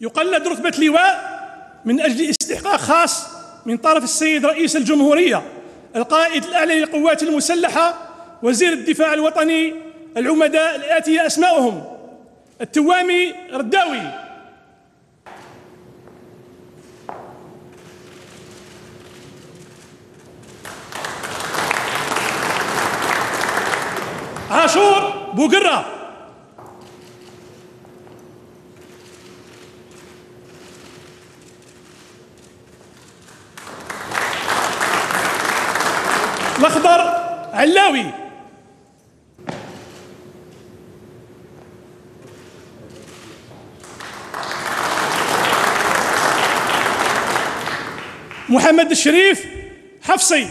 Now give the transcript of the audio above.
يقلد رتبة لواء من أجل استحقاق خاص من طرف السيد رئيس الجمهورية القائد الأعلى للقوات المسلحة وزير الدفاع الوطني العمداء الآتية أسماؤهم. التوامي رداوي. عاشور بوقرة. الأخضر علاوي. محمد الشريف حفصي.